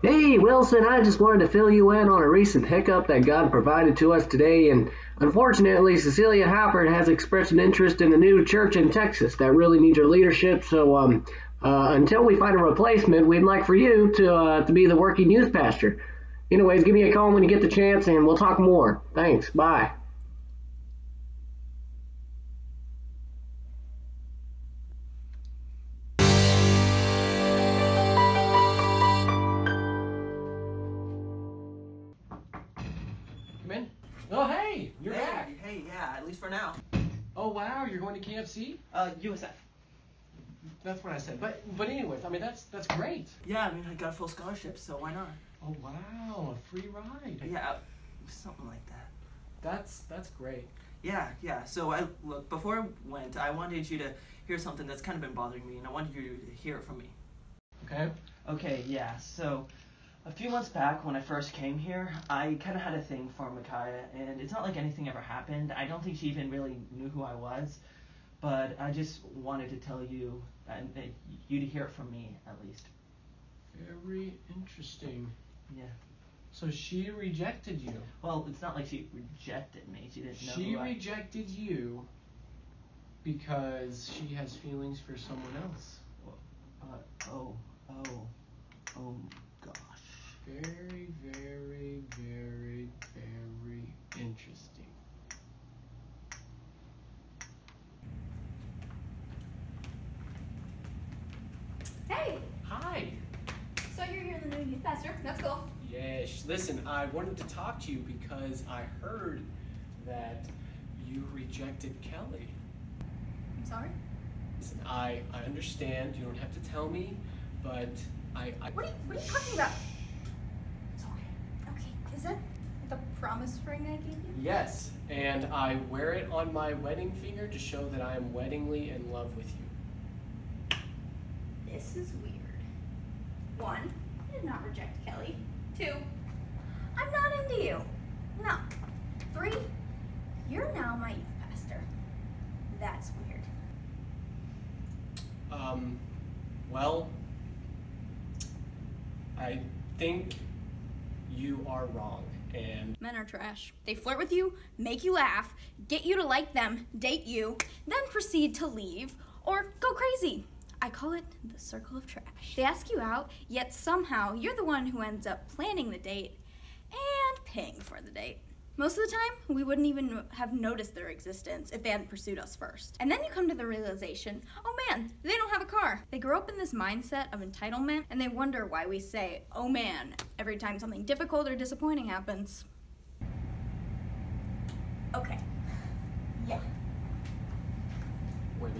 Hey, Wilson, I just wanted to fill you in on a recent hiccup that God provided to us today, and unfortunately, Cecilia Happert has expressed an interest in a new church in Texas that really needs your leadership. So, um, uh, until we find a replacement, we'd like for you to uh, to be the working youth pastor. Anyways, give me a call when you get the chance, and we'll talk more. Thanks. Bye. You're hey, back. Hey, yeah, at least for now. Oh, wow, you're going to KFC? Uh, USF. That's what I said. But but anyways, I mean that's that's great. Yeah, I mean, I got a full scholarship, so why not? Oh wow, a free ride. Yeah, uh, something like that. That's that's great. Yeah, yeah. So I look before I went, I wanted you to hear something that's kind of been bothering me, and I wanted you to hear it from me. Okay. Okay, yeah. So a few months back, when I first came here, I kind of had a thing for Micaiah, and it's not like anything ever happened. I don't think she even really knew who I was, but I just wanted to tell you and uh, you to hear it from me at least. Very interesting. Yeah. So she rejected you. Well, it's not like she rejected me. She didn't know. She who I- rejected you because she has feelings for someone else. Uh, oh, oh, oh gosh. Very, very, very, very interesting. Hey, Hi. so you're here in the new youth pastor. That's cool. Yes. Listen, I wanted to talk to you because I heard that you rejected Kelley. I'm sorry. Listen, I, I understand. You don't have to tell me, but I, I What are you, what are you talking about? It's okay. Okay, is it the promise ring I gave you? yes, and I wear it on my wedding finger to show that I am weddingly in love with you. This is weird. One, I did not reject Kelley. Two, I'm not into you. No. Three, you're now my youth pastor. That's weird. Um, well, I think you are wrong, and Men are trash. They flirt with you, make you laugh, get you to like them, date you, then proceed to leave or go crazy. I call it the circle of trash. They ask you out, yet somehow you're the one who ends up planning the date and paying for the date. Most of the time, we wouldn't even have noticed their existence if they hadn't pursued us first. And then you come to the realization, oh man, they don't have a car. They grow up in this mindset of entitlement and they wonder why we say, oh man, every time something difficult or disappointing happens. Okay. Yeah. We're.